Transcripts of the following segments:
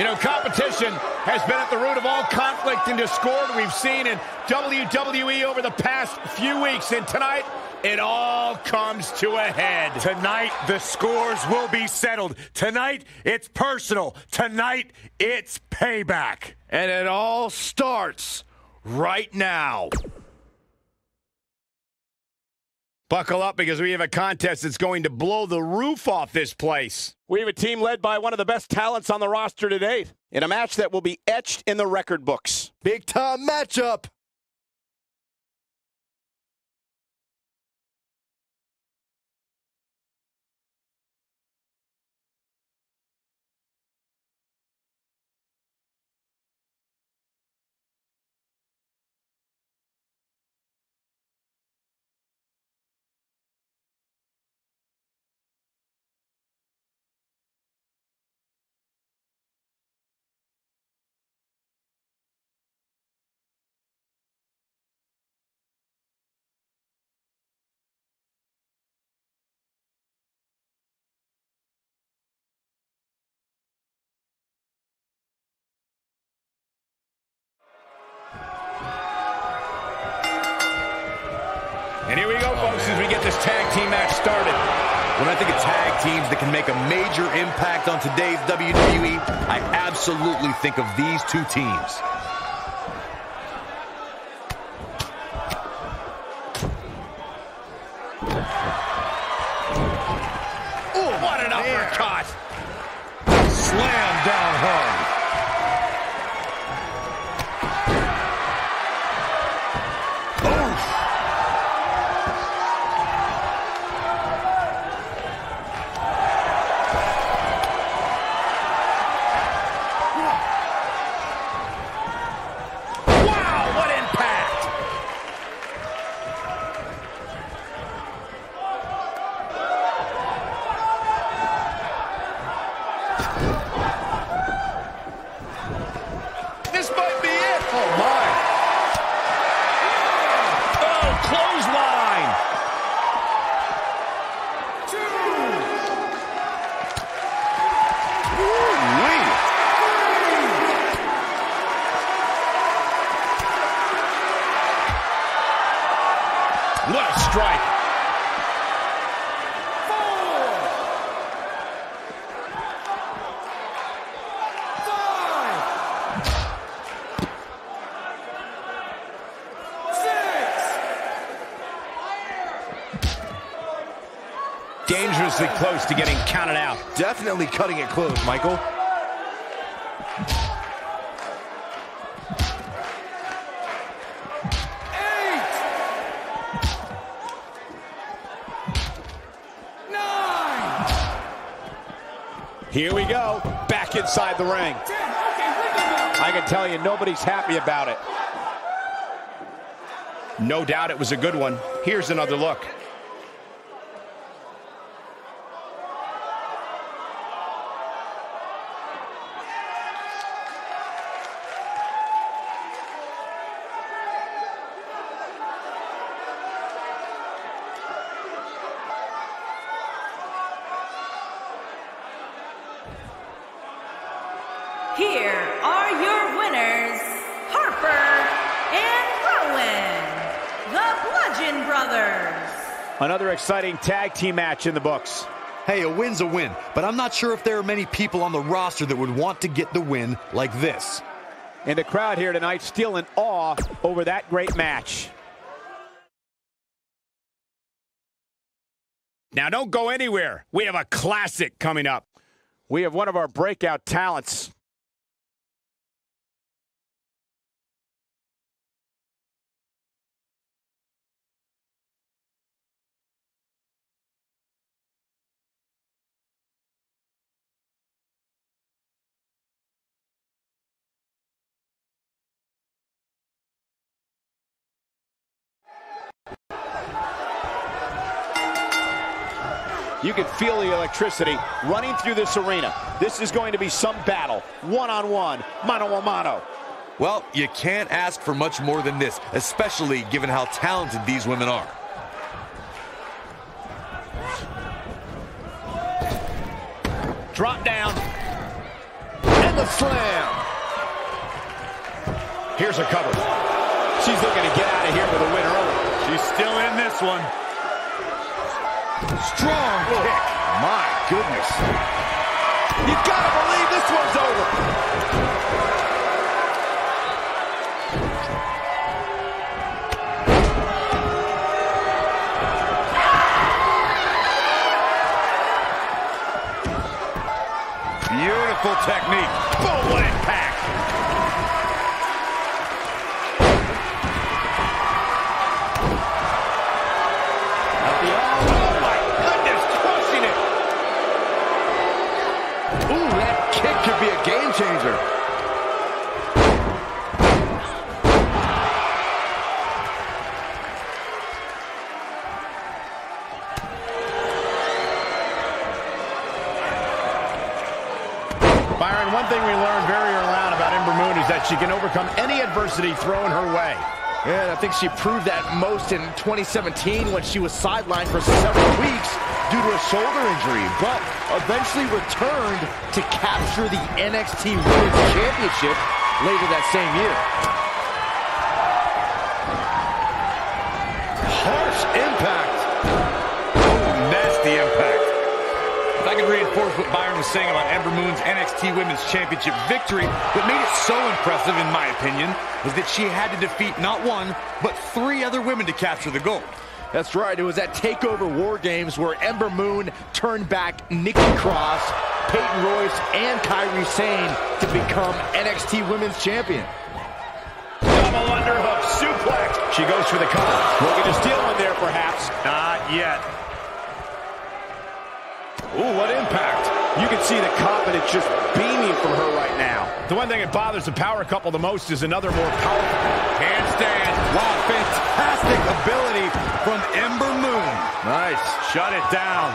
You know, competition has been at the root of all conflict and discord we've seen in WWE over the past few weeks. And tonight, it all comes to a head. Tonight, the scores will be settled. Tonight, it's personal. Tonight, it's payback. And it all starts right now. Buckle up because we have a contest that's going to blow the roof off this place. We have a team led by one of the best talents on the roster to date in a match that will be etched in the record books. Big time matchup. Teams that can make a major impact on today's WWE, I absolutely think of these two teams. Ooh, what an uppercut! Slam down hard. Wow, what impact! This might be it. Oh, my. Oh, clothesline. Ooh-wee. What a strike. Dangerously close to getting counted out. Definitely cutting it close, Michael. Here we go, back inside the ring. I can tell you, nobody's happy about it. No doubt it was a good one. Here's another look. The Bludgeon Brothers. Another exciting tag team match in the books. Hey, a win's a win, but I'm not sure if there are many people on the roster that would want to get the win like this. And the crowd here tonight still in awe over that great match. Now, don't go anywhere. We have a classic coming up. We have one of our breakout talents. You can feel the electricity running through this arena. This is going to be some battle, one-on-one, mano-a-mano. Well, you can't ask for much more than this, especially given how talented these women are. Drop down. And the slam. Here's a cover. She's looking to get out of here with a win early. She's still in this one. Strong kick. My goodness. You gotta believe this one's over. Beautiful technique. We learned very early on about Ember Moon is that she can overcome any adversity thrown her way. Yeah, and I think she proved that most in 2017 when she was sidelined for several weeks due to a shoulder injury, but eventually returned to capture the NXT Women's Championship later that same year. What Byron was saying about Ember Moon's NXT Women's Championship victory, what made it so impressive, in my opinion, was that she had to defeat not one, but three other women to capture the gold. That's right. It was at TakeOver War Games where Ember Moon turned back Nikki Cross, Peyton Royce, and Kairi Sane to become NXT Women's Champion. Double underhook, suplex. She goes for the cover. Looking to steal one there, perhaps. Not yet. Ooh, what impact. You can see the confidence just beaming from her right now. The one thing that bothers the power couple the most is another more powerful. Handstand. Wow, fantastic ability from Ember Moon. Nice. Shut it down.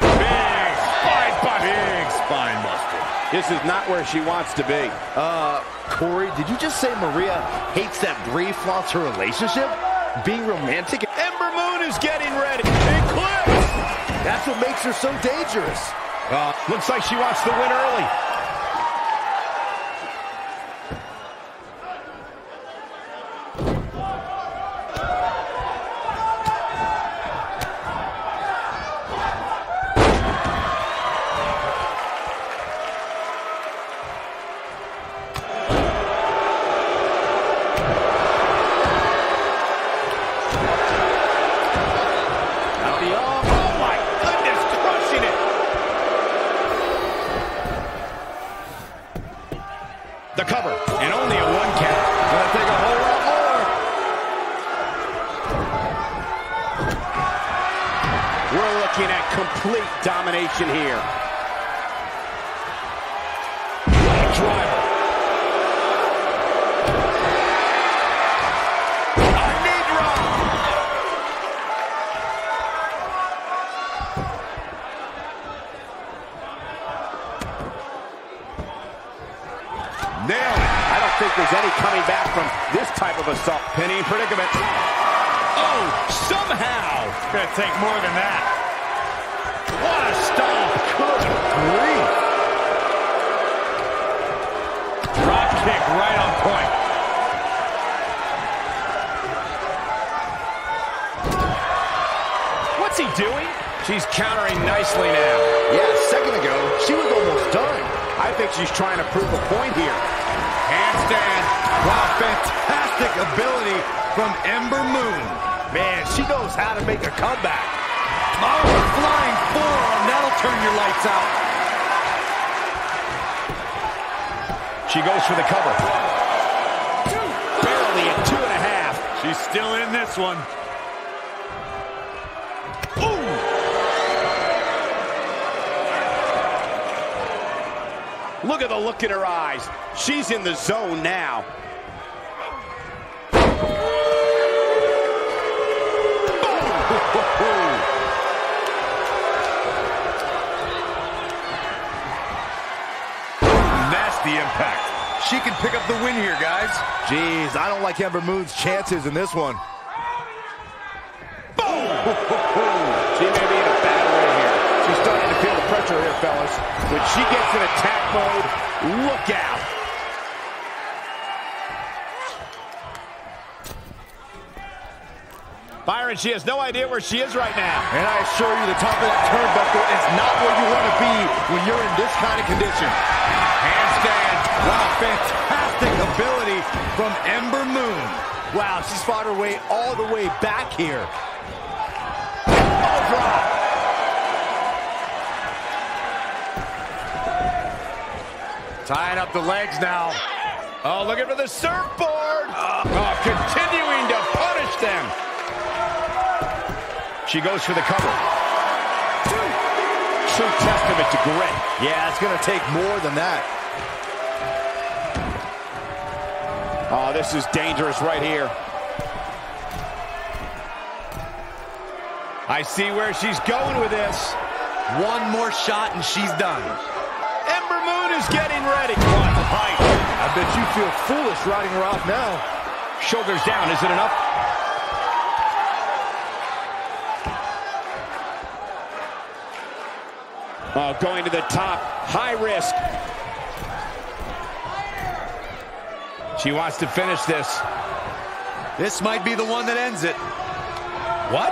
Big spine buster. Big spine buster. This is not where she wants to be. Uh, Corey, did you just say Maria hates that Brie flaunts her relationship? Being romantic? Ember Moon is getting ready. Eclipse. That's what makes her so dangerous. Uh, looks like she wants to win early. The cover, and only a one count. Gonna take a whole lot more. We're looking at complete domination here. Of. Penny predicament. Oh, somehow. It's gonna take more than that. What a stomp. Good grief. Drop kick right on point. What's he doing? She's countering nicely now. Yeah, a second ago, she was almost done. I think she's trying to prove a point here. Handstand. Wow, fantastic ability from Ember Moon. Man, she knows how to make a comeback. Oh, flying forearm. That'll turn your lights out. She goes for the cover. Barely at two and a half. She's still in this one. Look at the look in her eyes. She's in the zone now. Nasty impact. She can pick up the win here, guys. Jeez, I don't like Ember Moon's chances in this one. Boom! she may be in a bad way here. She's starting to feel the pressure here, fellas. When she gets in attack mode, look out. Byron, she has no idea where she is right now. And I assure you, the top of that turnbuckle is not where you want to be when you're in this kind of condition. Handstand. Wow, fantastic ability from Ember Moon. Wow, she's fought her way all the way back here. Oh. Tying up the legs now. Oh, looking for the surfboard. Oh, continuing to punish them. She goes for the cover. True testament to grit. Yeah, it's going to take more than that. Oh, this is dangerous right here. I see where she's going with this. One more shot and she's done. Bet you feel foolish riding her off now. Shoulders down. Is it enough? Oh, going to the top. High risk. She wants to finish this. This might be the one that ends it. What?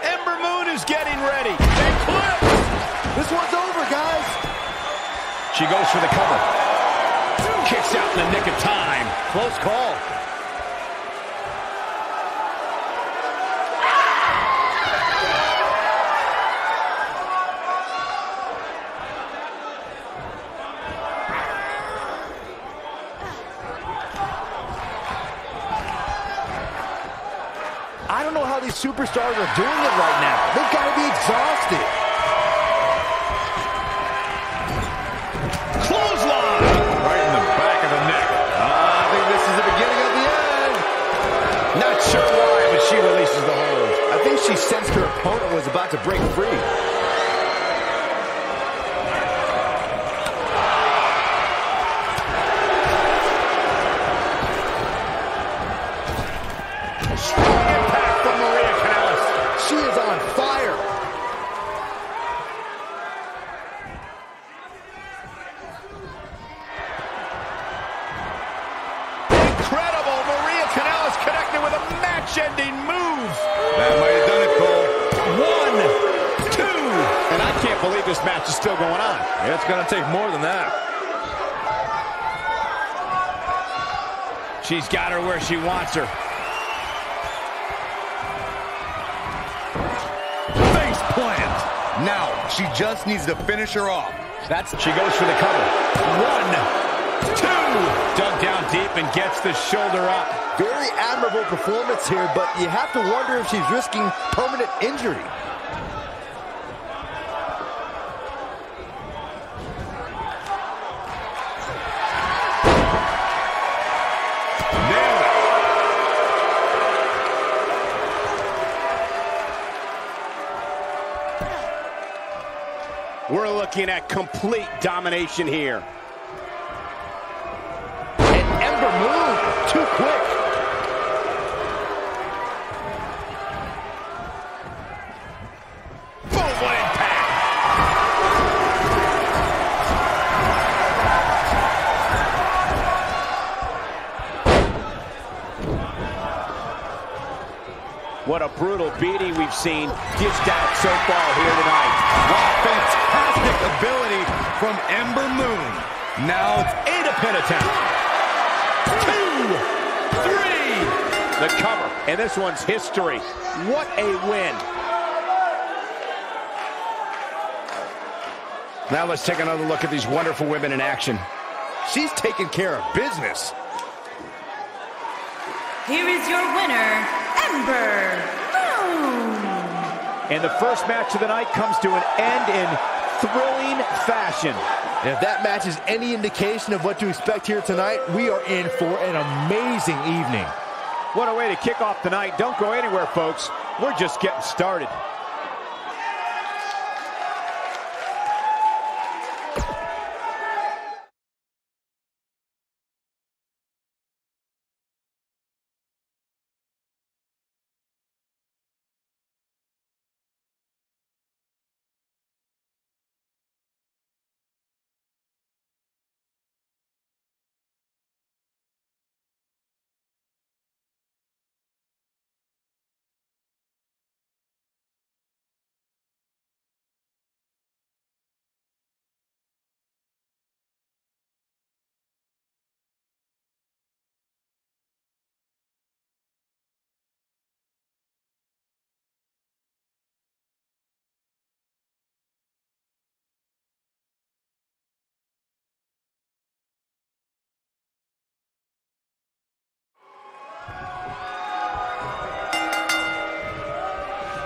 Ember Moon is getting ready. This one's over, guys. She goes for the cover. Kicks out in the nick of time. Close call. I don't know how these superstars are doing it right now. They've got to be exhausted. She's got her where she wants her. Face plant. Now, she just needs to finish her off. That's she goes for the cover. One, two. Dug down deep and gets the shoulder up. Very admirable performance here, but you have to wonder if she's risking permanent injury. Nailed it. At complete domination here. And Ember Moon, too quick. Boom, what impact. What a brutal beating we've seen dished out so far here tonight. Wow, fantastic ability from Ember Moon. Now it's Eight a pin attempt. Two, three. The cover, and this one's history. What a win. Now let's take another look at these wonderful women in action. She's taking care of business. Here is your winner, Ember Moon. And the first match of the night comes to an end in thrilling fashion. And if that match is any indication of what to expect here tonight, we are in for an amazing evening. What a way to kick off the night. Don't go anywhere, folks. We're just getting started.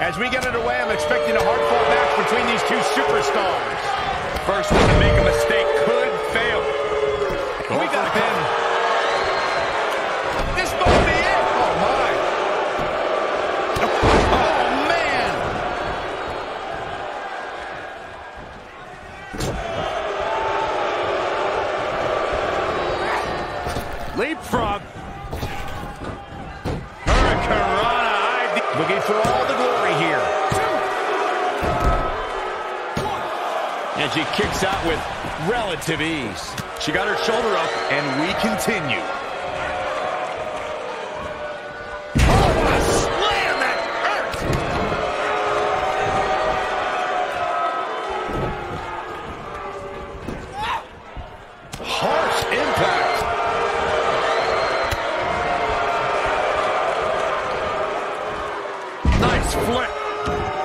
As we get underway, I'm expecting a hard-fought match between these two superstars. First one to make a mistake could fail. Kicks out with relative ease. She got her shoulder up, and we continue. Oh, what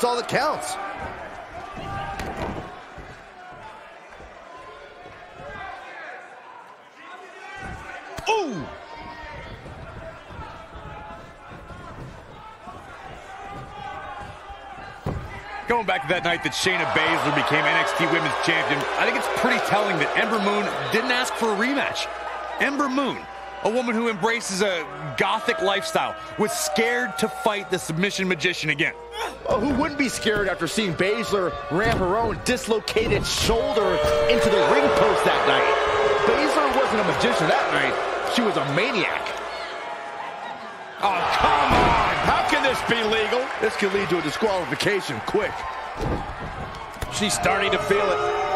That's all that counts. Ooh! Going back to that night that Shayna Baszler became NXT Women's Champion, I think it's pretty telling that Ember Moon didn't ask for a rematch. Ember Moon, a woman who embraces a gothic lifestyle, was scared to fight the submission magician again. Oh, who wouldn't be scared after seeing Baszler ram her own dislocated shoulder into the ring post that night? Baszler wasn't a magician that night. She was a maniac. Oh, come on! How can this be legal? This could lead to a disqualification quick. She's starting to feel it.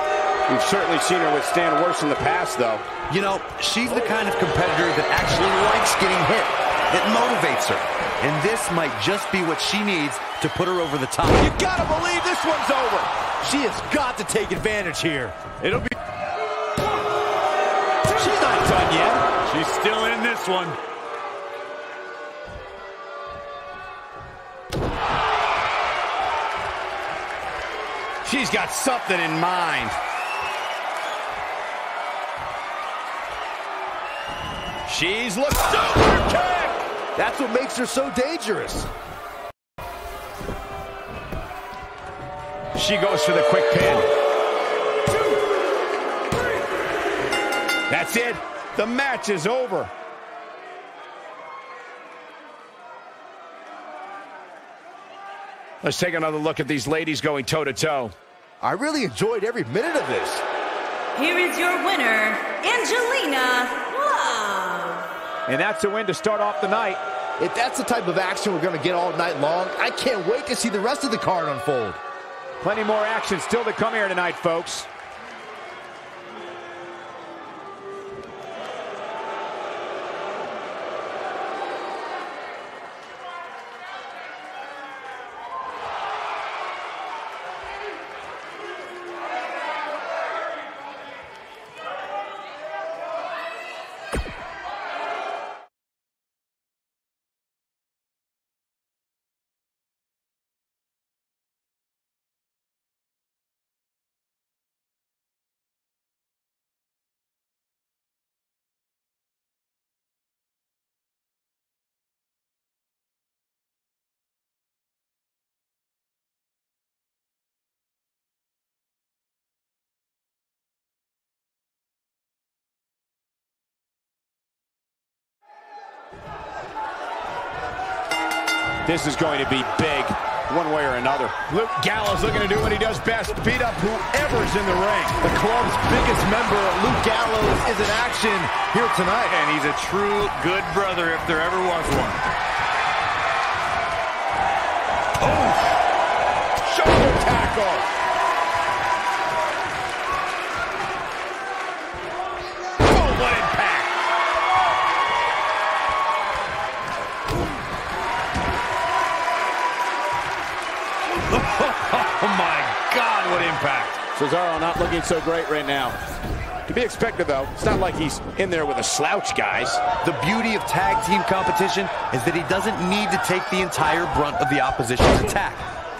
We've certainly seen her withstand worse in the past, though. You know, she's the kind of competitor that actually likes getting hit. It motivates her. And this might just be what she needs to put her over the top. You gotta believe this one's over. She has got to take advantage here. It'll be. She's not done yet. She's still in this one. She's got something in mind. She's looked super kick. That's what makes her so dangerous. She goes for the quick pin. That's it. The match is over. Let's take another look at these ladies going toe-to-toe. I really enjoyed every minute of this. Here is your winner, Angelina Love. And that's a win to start off the night. If that's the type of action we're going to get all night long, I can't wait to see the rest of the card unfold. Plenty more action still to come here tonight, folks. This is going to be big, one way or another. Luke Gallows looking to do what he does best, beat up whoever's in the ring. The club's biggest member, Luke Gallows, is in action here tonight. And he's a true good brother if there ever was one. Oh! Shoulder tackle. Cesaro not looking so great right now. To be expected, though. It's not like he's in there with a slouch, guys. The beauty of tag team competition is that he doesn't need to take the entire brunt of the opposition's attack.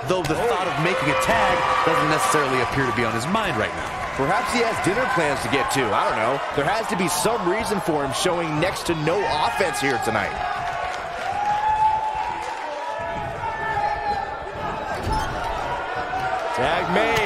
Though the thought of making a tag doesn't necessarily appear to be on his mind right now. Perhaps he has dinner plans to get to. I don't know. There has to be some reason for him showing next to no offense here tonight. Tag made.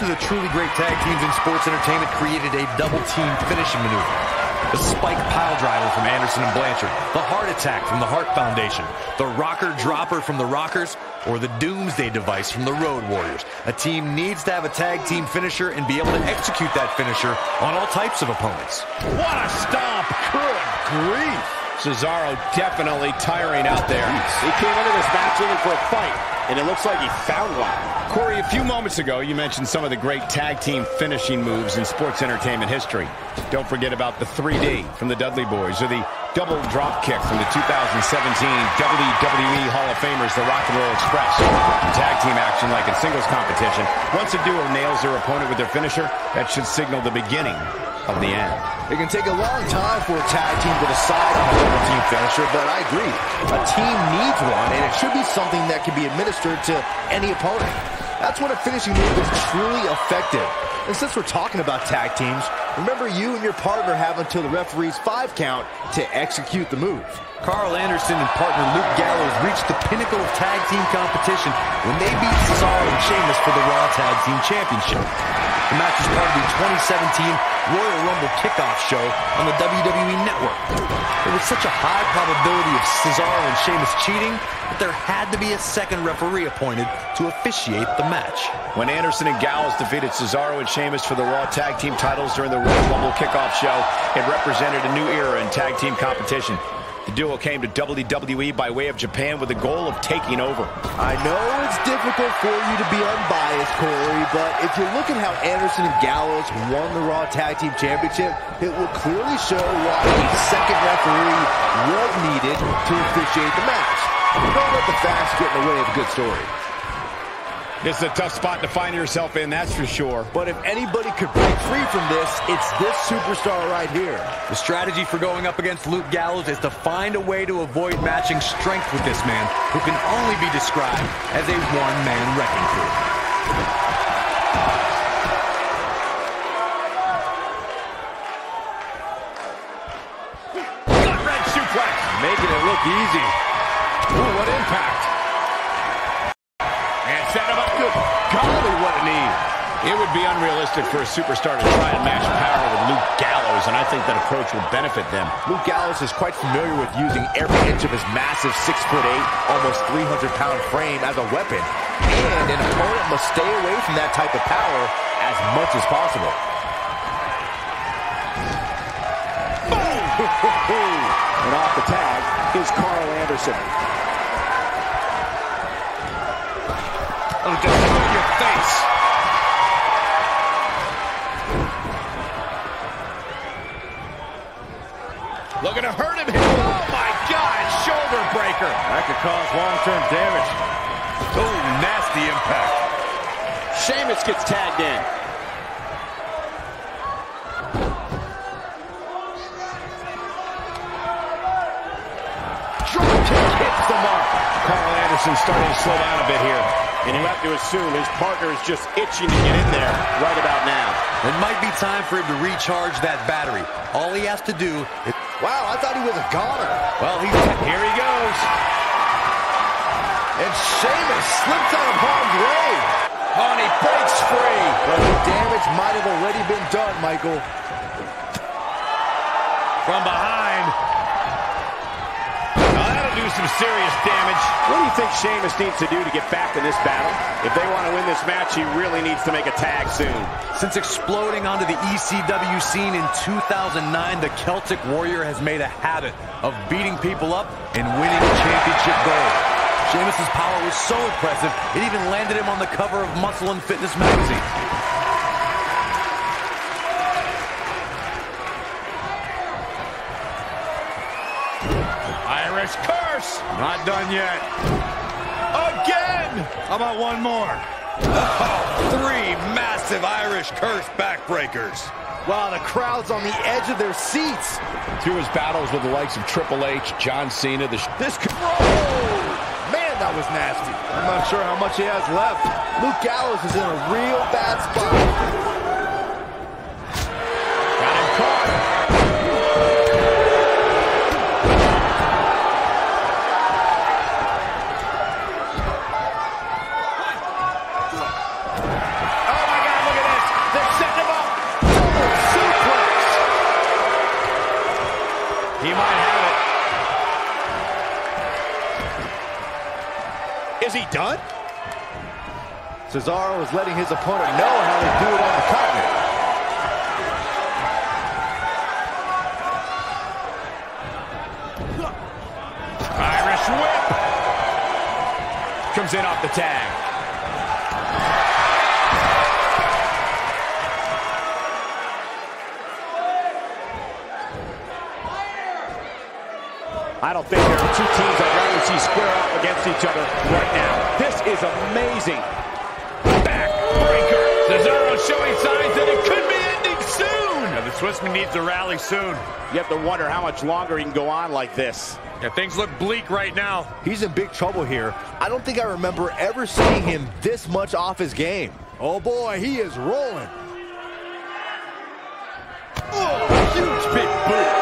Most of the truly great tag teams in sports entertainment created a double team finishing maneuver. The spike pile driver from Anderson and Blanchard, the heart attack from the Hart Foundation, the rocker dropper from the Rockers, or the doomsday device from the Road Warriors. A team needs to have a tag team finisher and be able to execute that finisher on all types of opponents. What a stomp! Good grief! Cesaro definitely tiring out there. He came into this match looking for a fight, and it looks like he found one. Corey, a few moments ago, you mentioned some of the great tag team finishing moves in sports entertainment history. Don't forget about the 3D from the Dudley Boyz or the double drop kick from the 2017 WWE Hall of Famers, the Rock and Roll Express. Tag team action, like in singles competition, once a duo nails their opponent with their finisher, that should signal the beginning of the end. It can take a long time for a tag team to decide on a double team finisher, but I agree. A team needs one, and it should be something that can be administered to any opponent. That's when a finishing move is truly effective. And since we're talking about tag teams, remember you and your partner have until the referee's five count to execute the move. Karl Anderson and partner Luke Gallows reached the pinnacle of tag team competition when they beat Cesaro and Sheamus for the Raw Tag Team Championship. The match was part of the 2017 Royal Rumble kickoff show on the WWE Network. There was such a high probability of Cesaro and Sheamus cheating that there had to be a second referee appointed to officiate the match. When Anderson and Gallows defeated Cesaro and Sheamus for the Raw Tag Team titles during the Royal Rumble kickoff show, it represented a new era in tag team competition. The duo came to WWE by way of Japan with the goal of taking over. I know it's difficult for you to be unbiased, Corey, but if you look at how Anderson and Gallows won the Raw Tag Team Championship, it will clearly show why a second referee was needed to officiate the match. Don't let the facts get in the way of a good story. This is a tough spot to find yourself in, that's for sure. But if anybody could break free from this, it's this superstar right here. The strategy for going up against Luke Gallows is to find a way to avoid matching strength with this man, who can only be described as a one-man wrecking crew. Gut wrench suplex. Making it look easy. Ooh, what impact. And set him up good. Golly, what a knee. It would be unrealistic for a superstar to try and match power with Luke Gallows, and I think that approach will benefit them. Luke Gallows is quite familiar with using every inch of his massive 6'8", almost 300-pound frame as a weapon. And an opponent must stay away from that type of power as much as possible. And off the tag is Karl Anderson. Oh, just your face. Looking to hurt him here. Oh, my God. Shoulder breaker. That could cause long-term damage. Oh, nasty impact. Sheamus gets tagged in. Drop kick hits the mark. Karl Anderson starting to slow down a bit here. And you have to assume his partner is just itching to get in there right about now. It might be time for him to recharge that battery. All he has to do is... Wow, I thought he was a goner. Well, he's here he goes. And Sheamus slips out of harm's way. Oh, and he breaks free. But the damage might have already been done, Michael. From behind. Some serious damage. What do you think Sheamus needs to do to get back in this battle? If they want to win this match, he really needs to make a tag soon. Since exploding onto the ECW scene in 2009, the Celtic Warrior has made a habit of beating people up and winning championship gold. Sheamus' power was so impressive, it even landed him on the cover of Muscle and Fitness magazine. Curse. Not done yet. Again. How about one more? Oh, three massive Irish curse backbreakers. Wow, the crowd's on the edge of their seats. Through his battles with the likes of Triple H, John Cena, the This could... Oh, man, that was nasty. I'm not sure how much he has left. Luke Gallows is in a real bad spot. Cesaro is letting his opponent know how to do it on the continent. Irish whip. Comes in off the tag. I don't think there are two teams I'd rather see square off against each other right now. This is amazing. Now, needs to rally soon. You have to wonder how much longer he can go on like this. Yeah, things look bleak right now. He's in big trouble here. I don't think I remember ever seeing him this much off his game. Oh boy, he is rolling. Oh, huge big boot.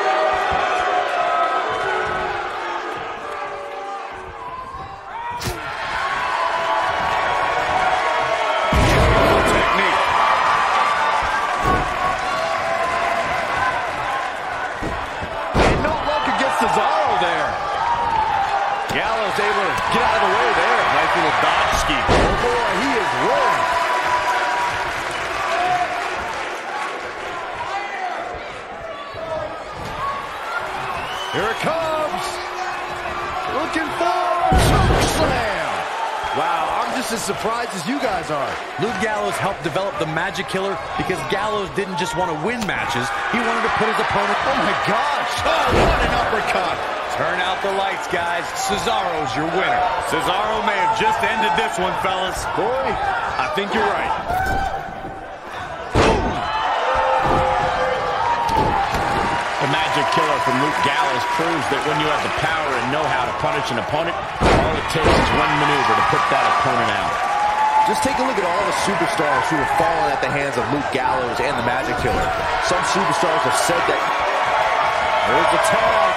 Just as surprised as you guys are. Luke Gallows helped develop the Magic Killer because Gallows didn't just want to win matches, he wanted to put his opponent... Oh my gosh. Oh, what an uppercut. Turn out the lights, guys. Cesaro's your winner. Cesaro may have just ended this one, fellas. Boy, I think you're right. Killer from Luke Gallows proves that when you have the power and know how to punish an opponent, all it takes is one maneuver to put that opponent out. Just take a look at all the superstars who have fallen at the hands of Luke Gallows and the Magic Killer. Some superstars have said that. There's the tag.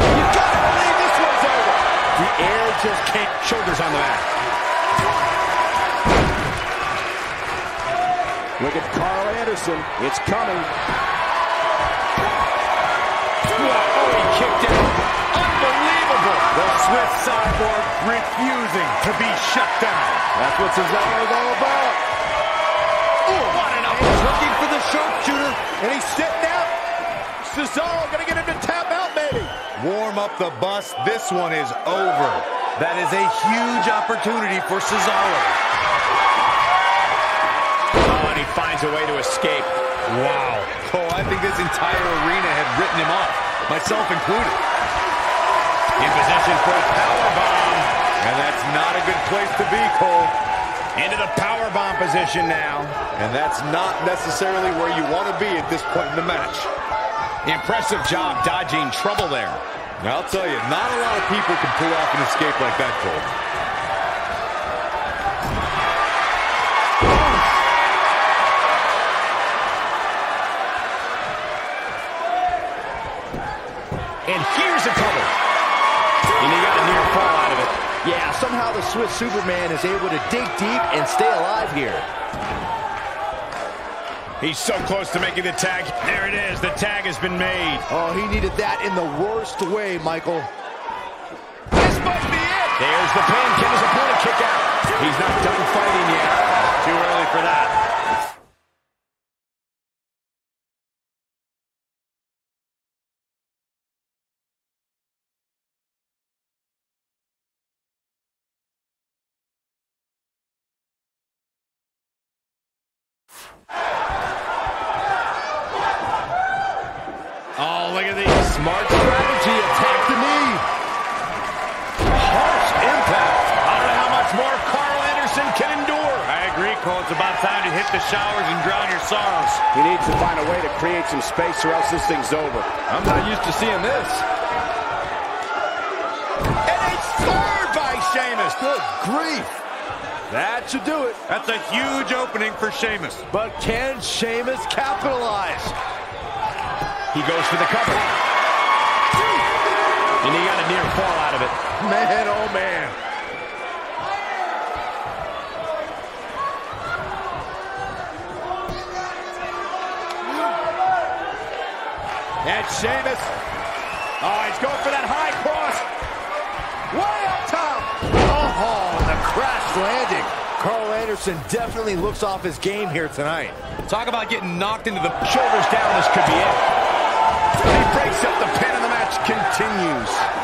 You gotta believe this one's over. The air just can't. Shoulders on the mat. Look at Karl Anderson. It's coming. Oh, he kicked out. Unbelievable. The Swiss cyborg refusing to be shut down. That's what Cesaro's all about. Ooh, what an He's looking for the sharpshooter, and he's sitting out. Cesaro gonna get him to tap out, maybe. Warm up the bus. This one is over. That is a huge opportunity for Cesaro. Finds a way to escape. Wow. Oh, I think this entire arena had written him off, myself included. In position for a power bomb. And that's not a good place to be, Cole. Into the power bomb position now. And that's not necessarily where you want to be at this point in the match. Impressive job dodging trouble there. Now, I'll tell you, not a lot of people can pull off an escape like that, Cole. Swiss Superman is able to dig deep and stay alive here. He's so close to making the tag. There it is. The tag has been made. Oh, he needed that in the worst way, Michael. This might be it. There's the pin. Can his opponent kick out? He's not done fighting yet. Too early for that. Cole. It's about time to hit the showers and drown your sorrows. He needs to find a way to create some space or else this thing's over. I'm not used to seeing this. And a third by Sheamus. Good grief. That should do it. That's a huge opening for Sheamus. But can Sheamus capitalize? He goes for the cover. And he got a near fall out of it. Man, oh man. And Sheamus. Oh, he's going for that high cross. Way up top. Oh, the crash landing. Karl Anderson definitely looks off his game here tonight. Talk about getting knocked into the... Shoulders down, this could be it. He breaks up the pin and the match continues.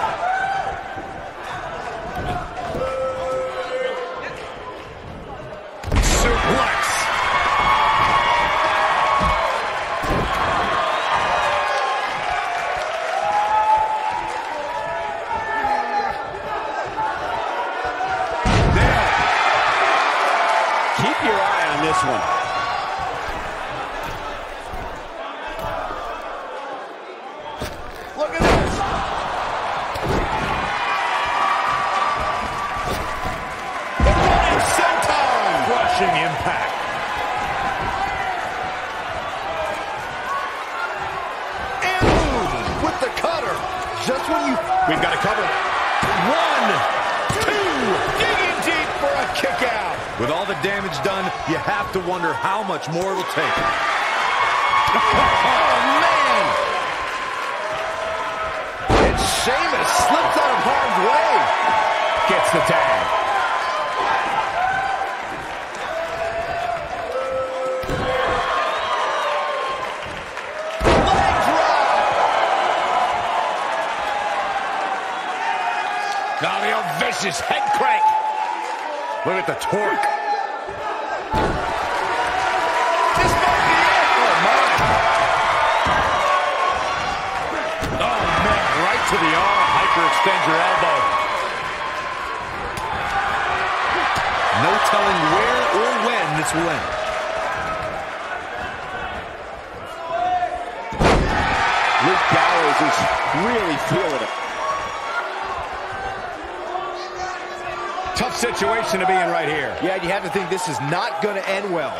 Situation to be in right here. Yeah, you have to think this is not going to end well.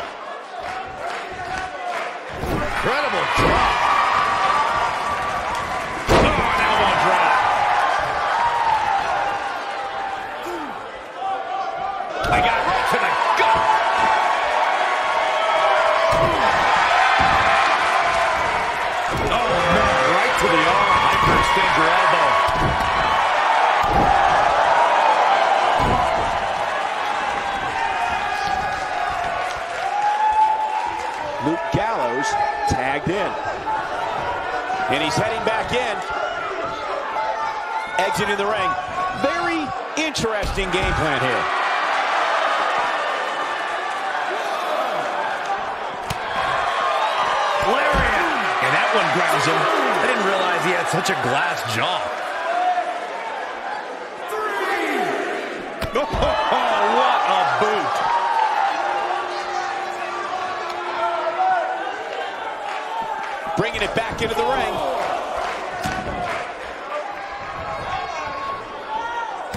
Incredible drop. Exiting the ring. Very interesting game plan here. Lariat. And that one grounds him. I didn't realize he had such a glass jaw. Oh, what a boot. Bringing it back into the ring.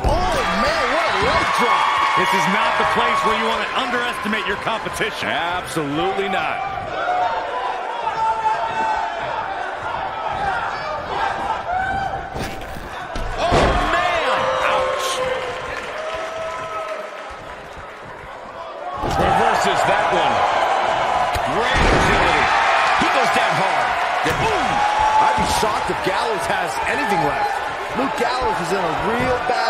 Oh, man, what a leg drop. This is not the place where you want to underestimate your competition. Absolutely not. Oh, man. Ouch. Reverses that one. Great. He goes down hard. Boom! I'd be shocked if Gallows has anything left. Luke Gallows is in a real bad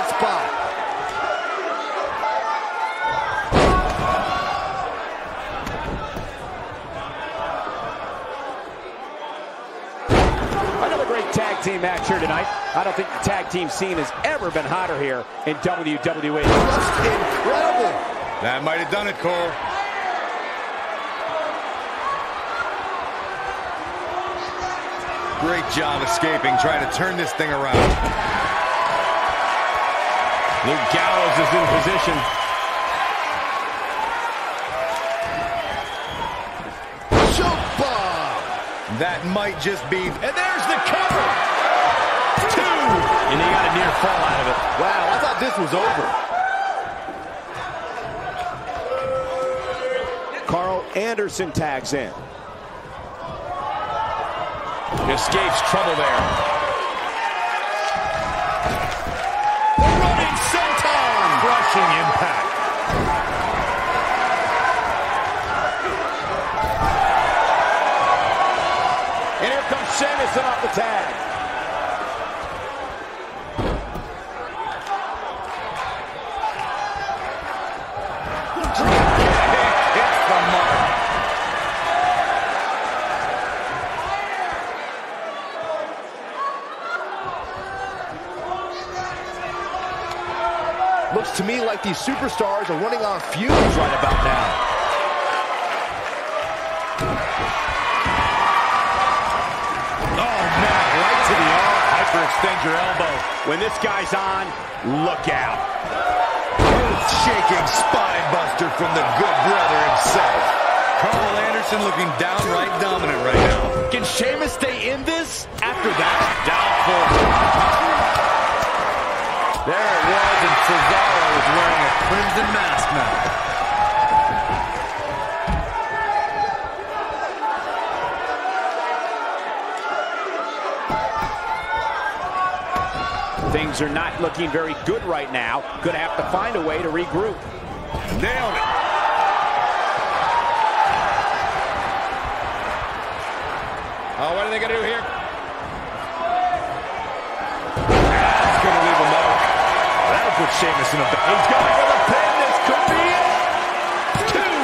here tonight. I don't think the tag team scene has ever been hotter here in WWE. Just incredible. That might have done it, Cole. Great job escaping, trying to turn this thing around. Luke Gallows is in position. Jump bomb. That might just be... And there's the cover! Two! And he got a near fall out of it. Wow, I thought this was over. Karl Anderson tags in. Escapes trouble there. The running senton! Crushing impact. And here comes Sheamus off the tag. Hits the mark. Looks to me like these superstars are running on fumes right about now. Oh, man, right to the arm. Hyperextend your elbow. When this guy's on, look out. Shaking spine buster from the good brother himself. Karl Anderson looking downright dominant right now. Can Sheamus stay in this after that? Doubtful. There it was, and Cesaro is wearing a crimson mask now. Things are not looking very good right now. Gonna have to find a way to regroup. Nailed it. Oh, what are they going to do here? That's going to leave a mark. That'll put Sheamus in a. He's going for the pin. This could be it. Two!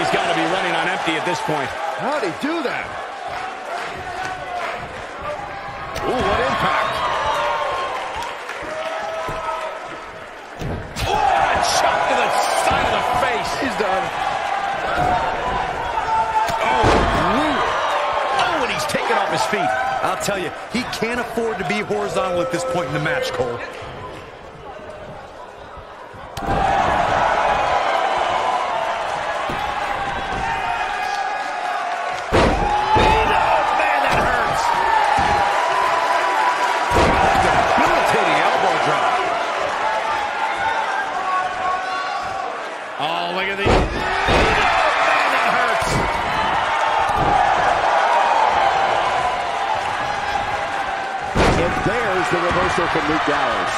He's got to be running on empty at this point. How'd he do that? Ooh, what impact. Oh, a shot to the side of the face. He's done. Oh, oh, and he's taken off his feet. I'll tell you, he can't afford to be horizontal at this point in the match, Cole. Man, that hurts. Debilitating elbow drop. Oh, look at the... Oh, man, that hurts. And there's the reversal from Luke Gallows.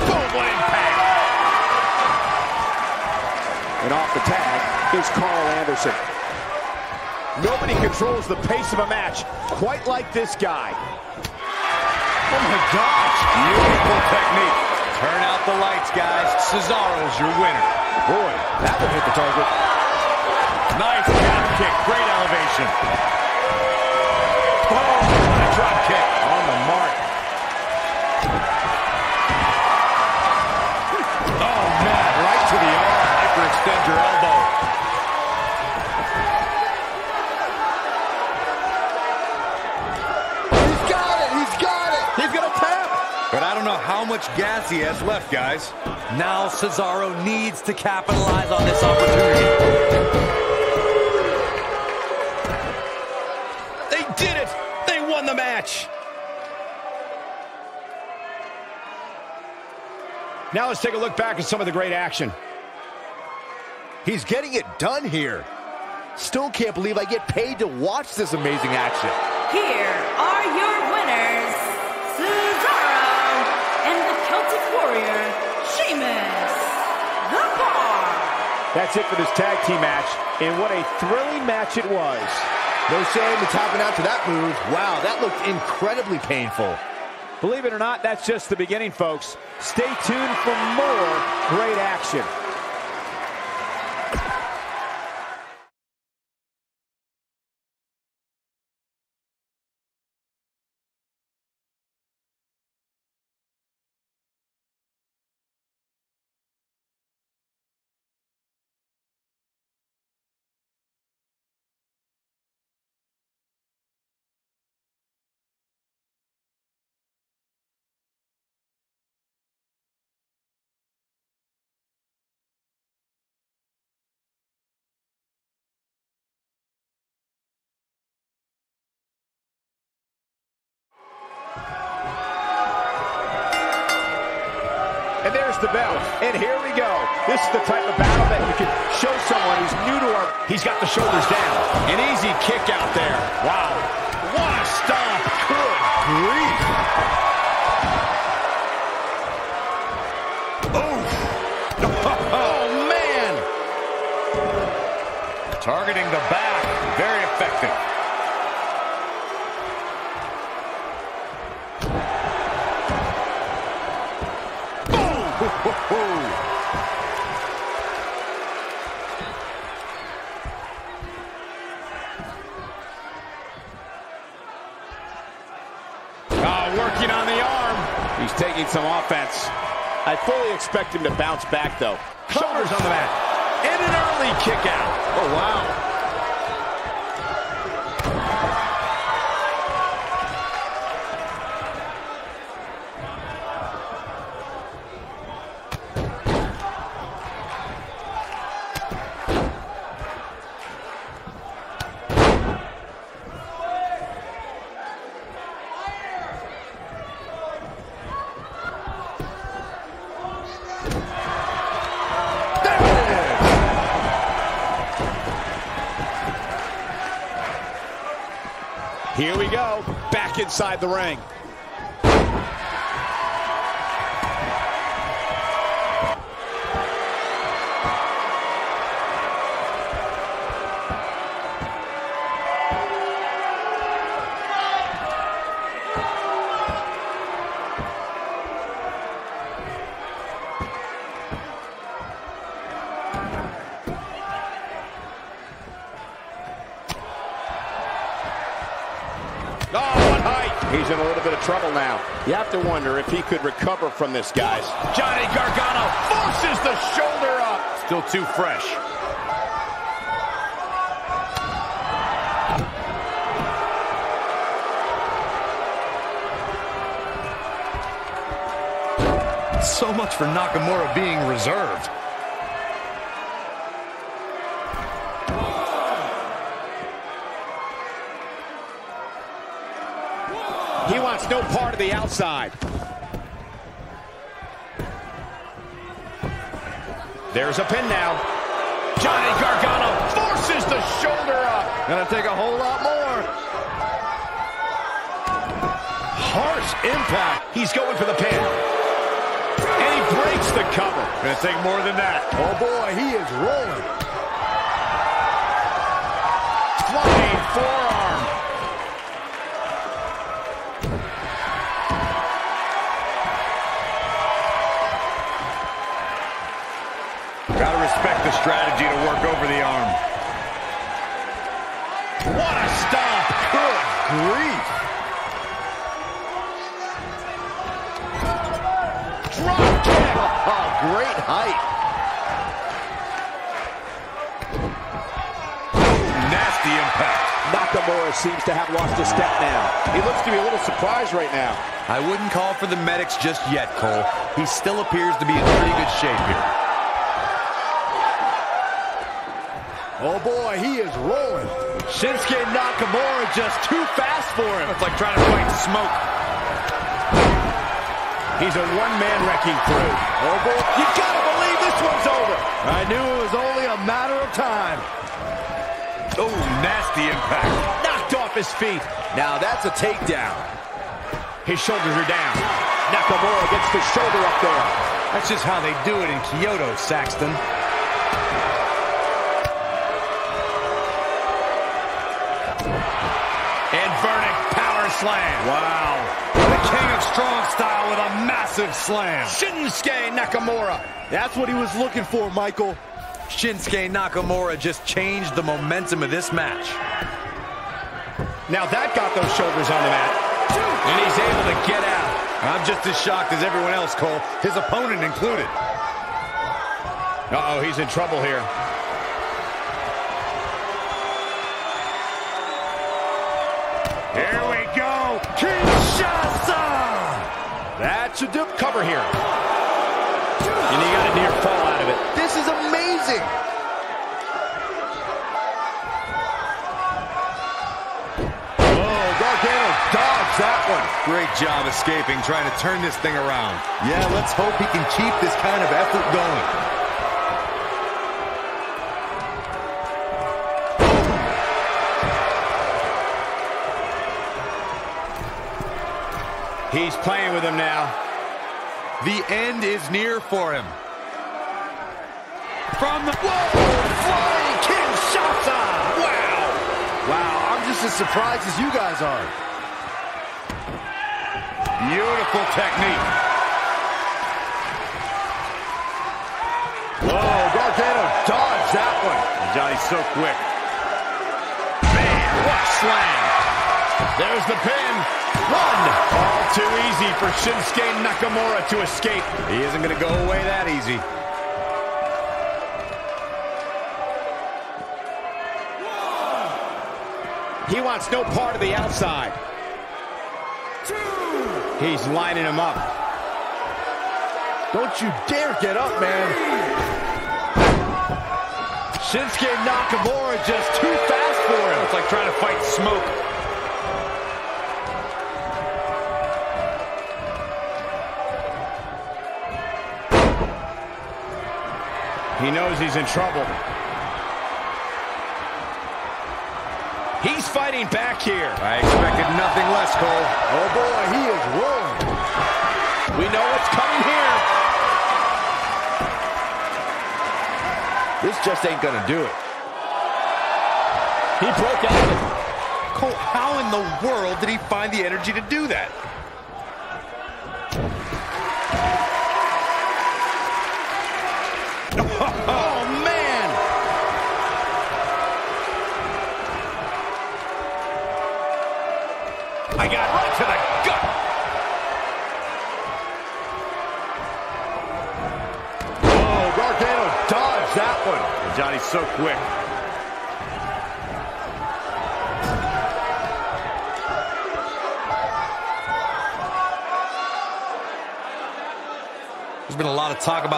Boom, what impact. And off the tag is Karl Anderson. Nobody controls the pace of a match quite like this guy. Guys. Now Cesaro needs to capitalize on this opportunity. They did it. They won the match. Now let's take a look back at some of the great action. He's getting it done here. Still can't believe I get paid to watch this amazing action. Here are your winners, Cesaro and the Celtic Warrior, That's it for this tag team match, and what a thrilling match it was. No shame in tapping out to that move. Wow, that looked incredibly painful. Believe it or not, that's just the beginning, folks. Stay tuned for more great action. This is the type of battle that you can show someone who's new to our... He's got the shoulders down. An easy kick out there. Wow. What a stomp. Good grief. Oh, man! Targeting the back. Very effective. Boom! Oh, working on the arm. Taking some offense. I fully expect him to bounce back, though. Shoulders on the mat. And an early kick out. Oh, wow. Here we go. Back inside the ring. Trouble now. You have to wonder if he could recover from this, guys. Johnny Gargano forces the shoulder up. Still too fresh. So much for Nakamura being reserved. He wants no part of the outside. There's a pin now. Johnny Gargano forces the shoulder up. Gonna take a whole lot more. Harsh impact. He's going for the pin. And he breaks the cover. Gonna take more than that. Oh boy, he is rolling. Respect strategy to work over the arm. What a stomp. Good grief. Drop kick. Oh, great height. Nasty impact. Nakamura seems to have lost a step now. He looks to be a little surprised right now. I wouldn't call for the medics just yet, Cole. He still appears to be in pretty good shape here. Oh boy, he is rolling. Shinsuke Nakamura just too fast for him. It's like trying to fight smoke. He's a one-man wrecking crew. Oh boy, you gotta believe this one's over. I knew it was only a matter of time. Oh, nasty impact. Knocked off his feet. Now that's a takedown. His shoulders are down. Nakamura gets the shoulder up there. That's just how they do it in Kyoto, Saxton. Slam. Wow. The king of strong style with a massive slam. Shinsuke Nakamura. That's what he was looking for, Michael. Shinsuke Nakamura just changed the momentum of this match. Now that got those shoulders on the mat. And he's able to get out. I'm just as shocked as everyone else, Cole. His opponent included. Uh-oh, he's in trouble here. Here Kinshasa! That should do. Cover here. And he got a near fall out of it. This is amazing. Oh, Gargano dodged that one. Great job escaping, trying to turn this thing around. Yeah, let's hope he can keep this kind of effort going. He's playing with him now. The end is near for him. From the... Whoa! Flying Kinshasa! Wow! Wow, I'm just as surprised as you guys are. Beautiful technique. Whoa, Gargano dodged that one. Johnny's so quick. Man, what slam. There's the pin. One. All too easy for Shinsuke Nakamura to escape. He isn't going to go away that easy. He wants no part of the outside. Two. He's lining him up. Don't you dare get up, man. Shinsuke Nakamura just too fast for him. It's like trying to fight smoke. He knows he's in trouble. He's fighting back here. I expected nothing less, Cole. Oh boy, he is rolling. We know what's coming here. This just ain't gonna do it. He broke out. Cole, how in the world did he find the energy to do that?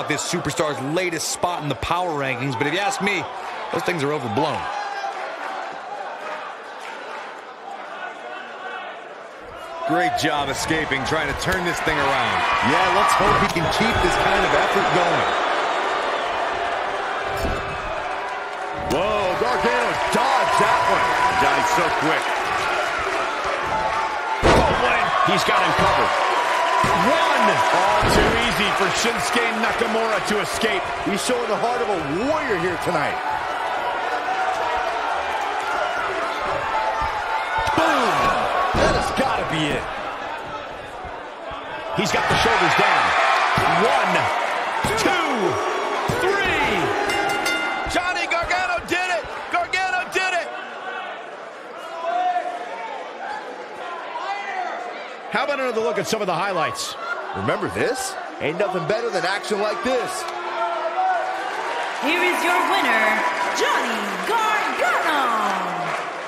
About this superstar's latest spot in the power rankings, but if you ask me, those things are overblown. Great job escaping, trying to turn this thing around. Yeah, let's hope he can keep this kind of effort going. Whoa, Gargano dodged that one. Johnny's so quick. Oh, what? He's got him covered. One. All too easy for Shinsuke Nakamura to escape. He's showing the heart of a warrior here tonight. Boom! That has got to be it. He's got the shoulders down. One, How about another look at some of the highlights? Remember this? Ain't nothing better than action like this. Here is your winner, Johnny Gargano.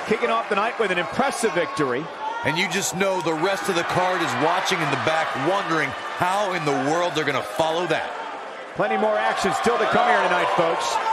Kicking off the night with an impressive victory. And you just know the rest of the card is watching in the back, wondering how in the world they're going to follow that. Plenty more action still to come here tonight, folks.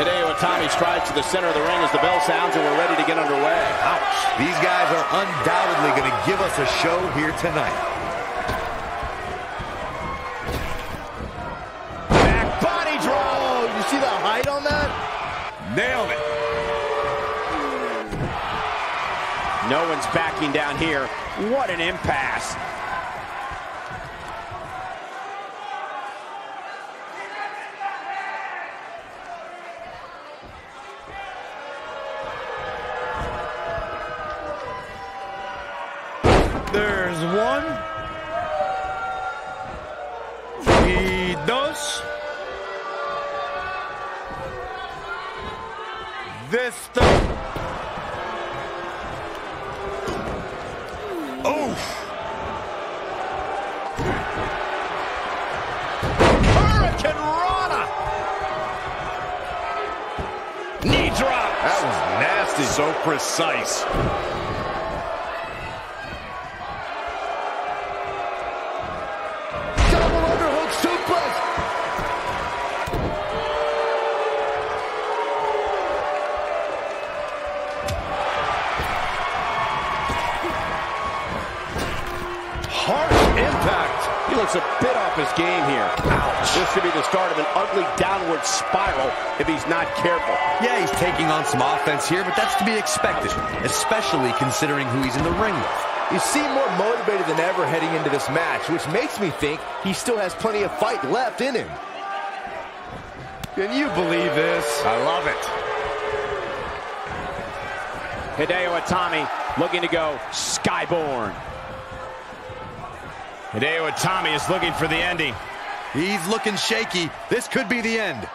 Hideo Itami strides to the center of the ring as the bell sounds and we're ready to get underway. Ouch. These guys are undoubtedly going to give us a show here tonight. Back body drop. Oh, you see the height on that? Nailed it. No one's backing down here. What an impasse. To be expected, especially considering who he's in the ring with. You seem more motivated than ever heading into this match, which makes me think he still has plenty of fight left in him. Can you believe this? I love it. Hideo Itami looking to go skyborn. Hideo Itami is looking for the ending. He's looking shaky. This could be the end.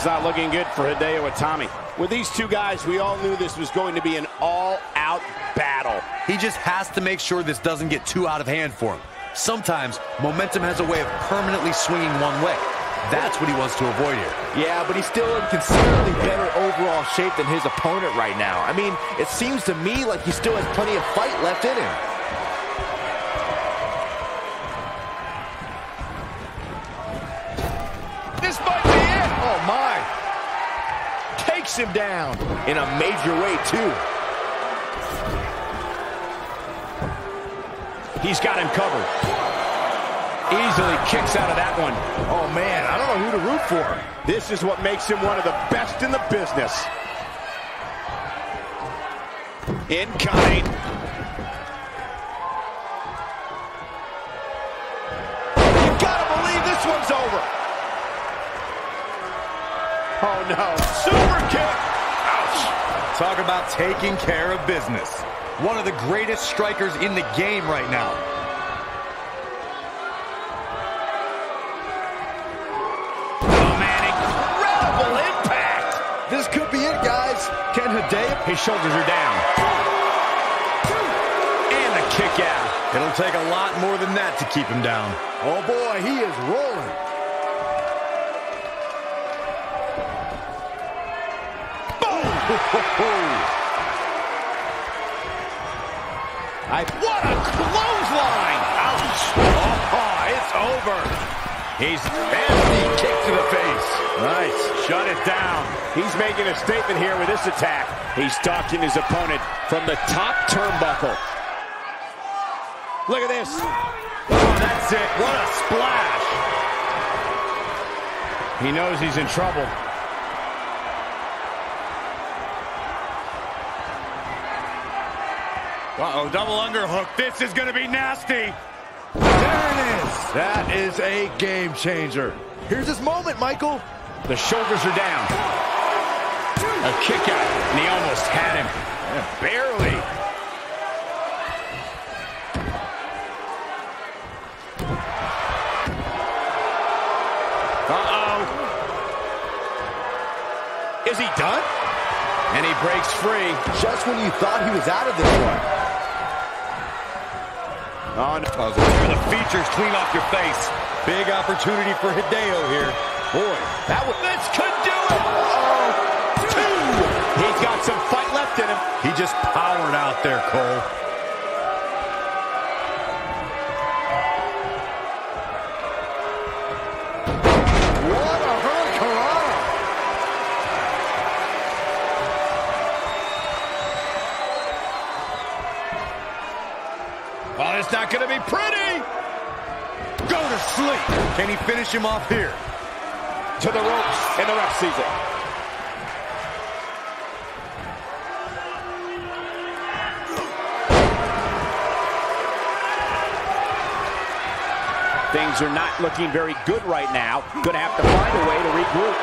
Things not looking good for Hideo Itami. With these two guys, we all knew this was going to be an all-out battle. He just has to make sure this doesn't get too out of hand for him. Sometimes, momentum has a way of permanently swinging one way. That's what he wants to avoid here. Yeah, but he's still in considerably better overall shape than his opponent right now. I mean, it seems to me like he still has plenty of fight left in him. This might be it. Oh, my. Takes him down. In a major way, too. He's got him covered. Easily kicks out of that one. Oh, man, I don't know who to root for. This is what makes him one of the best in the business. Incoming. You gotta believe this one's over. Oh no. Kick. Ouch! Talk about taking care of business. One of the greatest strikers in the game right now. Oh man, incredible impact. This could be it, guys. Can Hideo? His shoulders are down. And the kick out. It'll take a lot more than that to keep him down. Oh, boy, he is rolling. I, what a clothesline! Ouch! Oh, it's over. He's nasty kick to the face. Nice. Shut it down. He's making a statement here with this attack. He's stalking his opponent from the top turnbuckle. Look at this. Oh, that's it. What a splash. He knows he's in trouble. Uh-oh, double underhook. This is going to be nasty. There it is. That is a game changer. Here's his moment, Michael. The shoulders are down. A kick out, and he almost had him. Yeah, barely. Uh-oh. Is he done? And he breaks free. Just when you thought he was out of this one. No. Oh, the features clean off your face. Big opportunity for Hideo here. Boy, that would, this could do it. Two. He's got some fight left in him. He just powered out there, Cole. Well, it's not going to be pretty. Go to sleep. Can he finish him off here? To the ropes, and the ref sees it. Things are not looking very good right now. Going to have to find a way to regroup.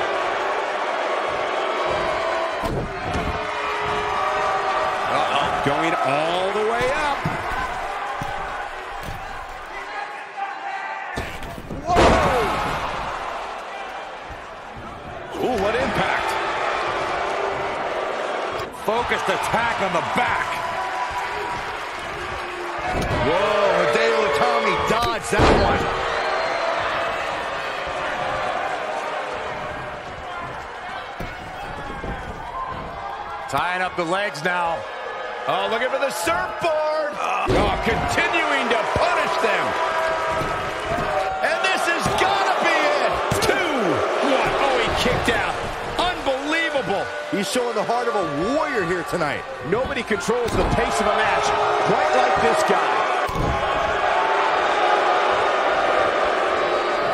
Uh-oh. Going all the way up. Whoa! Ooh, what impact. Focused attack on the back. Whoa, Hideo Itami dodged that one. Tying up the legs now. Oh, looking for the surfboard. Oh, continuing to He's showing the heart of a warrior here tonight. Nobody controls the pace of a match quite like this guy.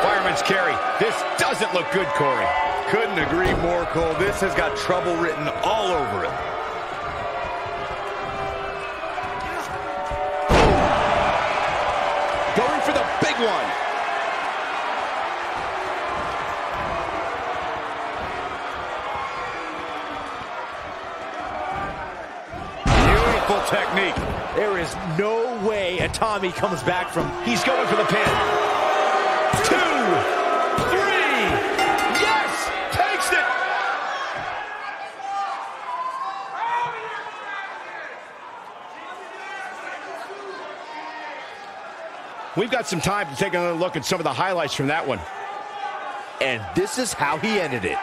Fireman's carry. This doesn't look good, Corey. Couldn't agree more, Cole. This has got trouble written all over it. Way Itami comes back from. He's going for the pin. Two, three. Yes! Takes it. We've got some time to take another look at some of the highlights from that one. And this is how he ended it.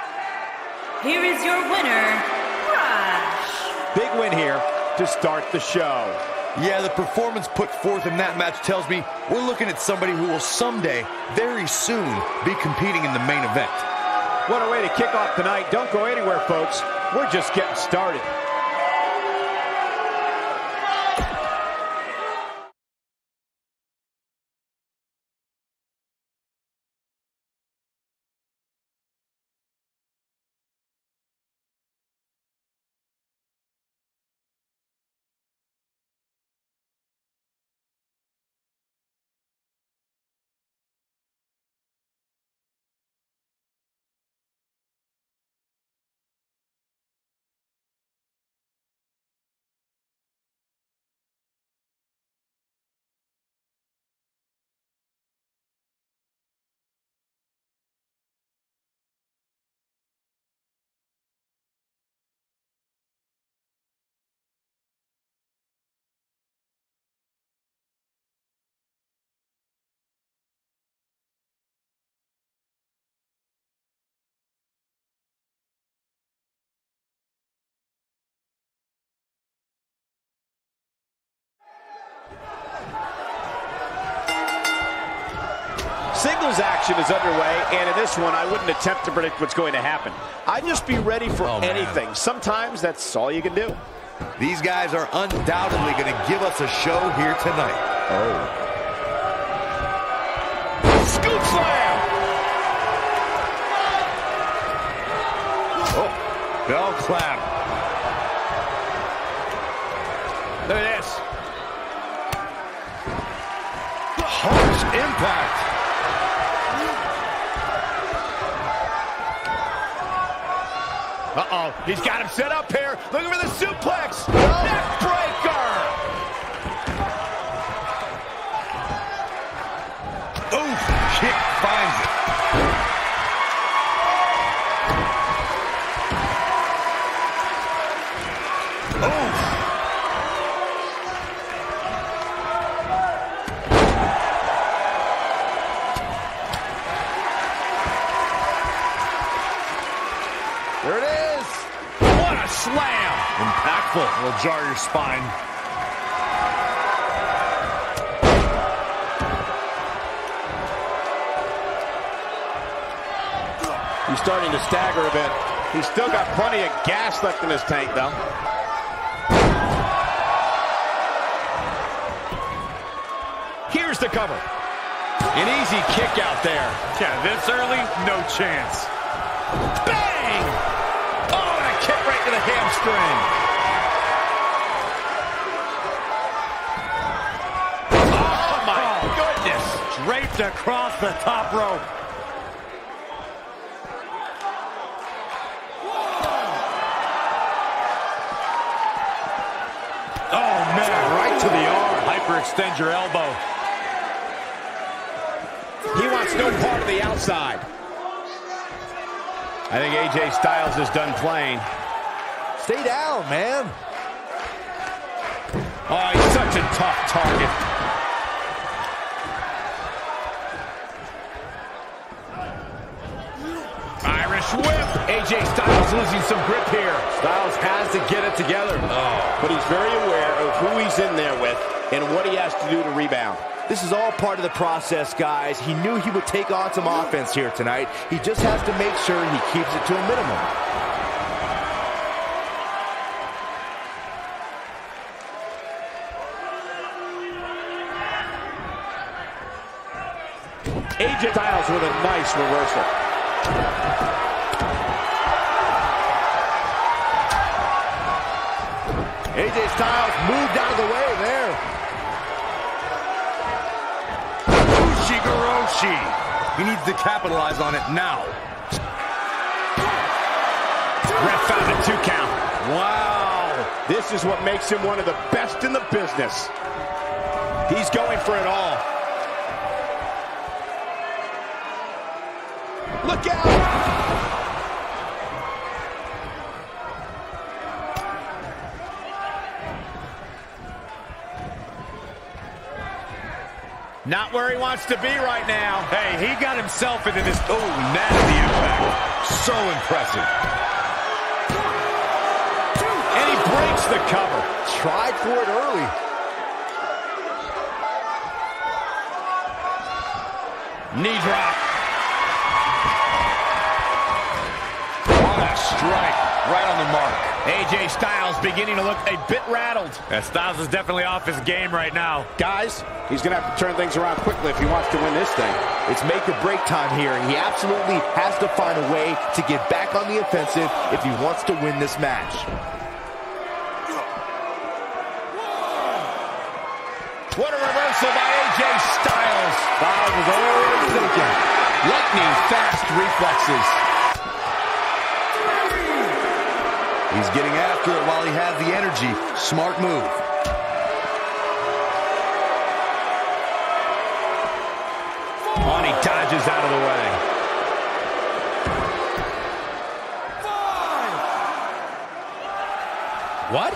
Here is your winner, Rush. Big win here to start the show. Yeah, the performance put forth in that match tells me we're looking at somebody who will someday, very soon, be competing in the main event. What a way to kick off the night. Don't go anywhere, folks. We're just getting started. Singles action is underway, and in this one, I wouldn't attempt to predict what's going to happen. I'd just be ready for oh, anything. Man. Sometimes that's all you can do. These guys are undoubtedly going to give us a show here tonight. Oh. Scoop slam! Oh, bell clap. Look at this. The harsh impact. Uh-oh, he's got him set up here. Looking for the suplex. Neckbreaker. Oof, kick finds it. Impactful. Will jar your spine. He's starting to stagger a bit. He's still got plenty of gas left in his tank, though. Here's the cover. An easy kick out there. Yeah, this early, no chance. Bang! Oh, and a kick right to the hamstring. Oh, my goodness. Across the top rope. Oh, man, right to the arm. Hyperextend your elbow. He wants no part of the outside. I think AJ Styles is done playing. Stay down, man. Oh, he's such a tough target. Irish whip. AJ Styles losing some grip here. Styles has to get it together. Oh. But he's very aware of who he's in there with and what he has to do to rebound. This is all part of the process, guys. He knew he would take on some offense here tonight. He just has to make sure he keeps it to a minimum. AJ Styles with a nice reversal. Styles moved out of the way there. Ushigoroshi. He needs to capitalize on it now. Ref found a two count. Wow. This is what makes him one of the best in the business. He's going for it all. Look out! Not where he wants to be right now. Hey, he got himself into this. Oh, nasty impact. So impressive. And he breaks the cover. Tried for it early. Knee drop. What a strike. Right on the mark. AJ Styles beginning to look a bit rattled. Yeah, Styles is definitely off his game right now. Guys, he's going to have to turn things around quickly if he wants to win this thing. It's make or break time here. And he absolutely has to find a way to get back on the offensive if he wants to win this match. What a reversal by AJ Styles. Styles was already thinking. Lightning fast reflexes. He's getting after it while he has the energy. Smart move. He dodges out of the way. What?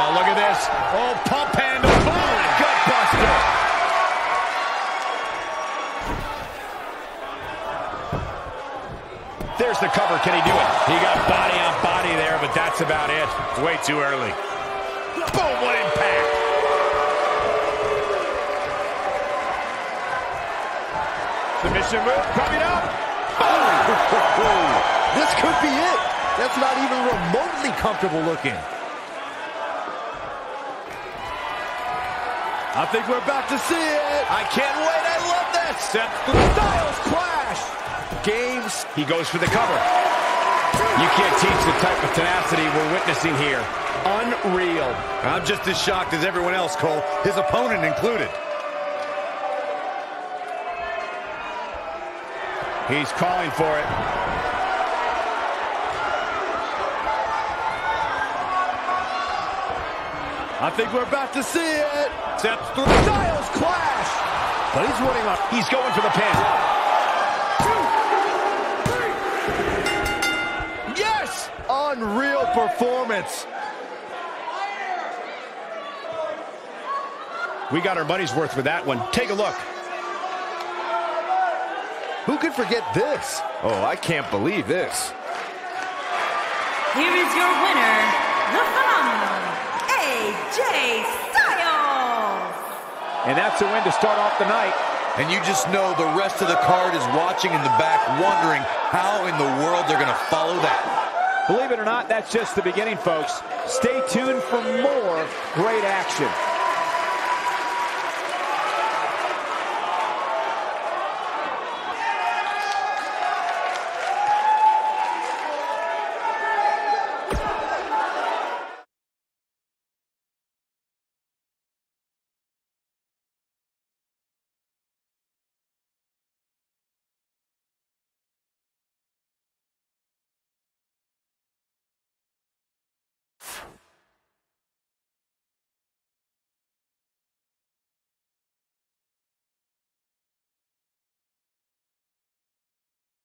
Oh, look at this. Oh, pump handle. Oh, gut buster. There's the cover. Can he do it? He got body on body there, but that's about it. It's way too early. Boom, what impact. Submission move coming up. This could be it. That's not even remotely comfortable looking. I think we're about to see it. I can't wait. I love this. Styles clash. games. He goes for the cover. You can't teach the type of tenacity we're witnessing here. Unreal. I'm just as shocked as everyone else, Cole, his opponent included. He's calling for it. I think we're about to see it. Steps through. Styles clash. But he's running on. He's going for the pin. Performance. We got our money's worth with that one. Take a look. Who could forget this? Oh, I can't believe this. Here is your winner, the phenomenal AJ Styles. And that's a win to start off the night. And you just know the rest of the card is watching in the back, wondering how in the world they're going to follow that. Believe it or not, that's just the beginning, folks. Stay tuned for more great action.